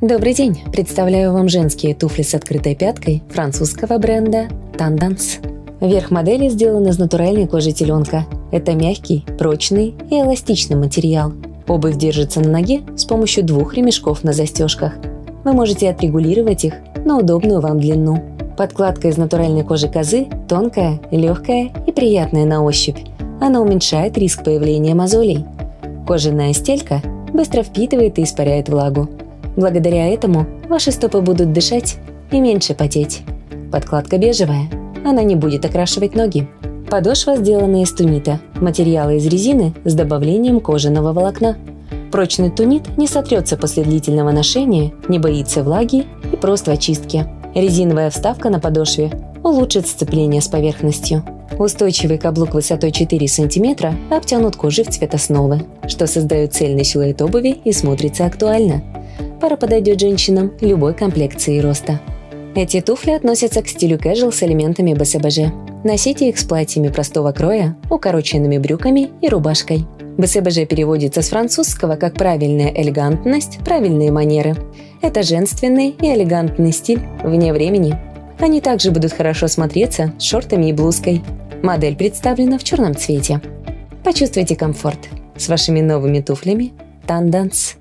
Добрый день! Представляю вам женские туфли с открытой пяткой французского бренда Tendance. Верх модели сделан из натуральной кожи теленка. Это мягкий, прочный и эластичный материал. Обувь держится на ноге с помощью двух ремешков на застежках. Вы можете отрегулировать их на удобную вам длину. Подкладка из натуральной кожи козы тонкая, легкая и приятная на ощупь. Она уменьшает риск появления мозолей. Кожаная стелька быстро впитывает и испаряет влагу. Благодаря этому ваши стопы будут дышать и меньше потеть. Подкладка бежевая, она не будет окрашивать ноги. Подошва сделана из тунита, материала из резины с добавлением кожаного волокна. Прочный тунит не сотрется после длительного ношения, не боится влаги и просто очистки. Резиновая вставка на подошве улучшит сцепление с поверхностью. Устойчивый каблук высотой 4 см обтянут кожей в цвет основы, что создает цельный силуэт обуви и смотрится актуально – Пара подойдет женщинам любой комплекции и роста. Эти туфли относятся к стилю casual с элементами БСБЖ. Носите их с платьями простого кроя, укороченными брюками и рубашкой. БСБЖ переводится с французского как «правильная элегантность», «правильные манеры». Это женственный и элегантный стиль вне времени. Они также будут хорошо смотреться с шортами и блузкой. Модель представлена в черном цвете. Почувствуйте комфорт с вашими новыми туфлями Tendance.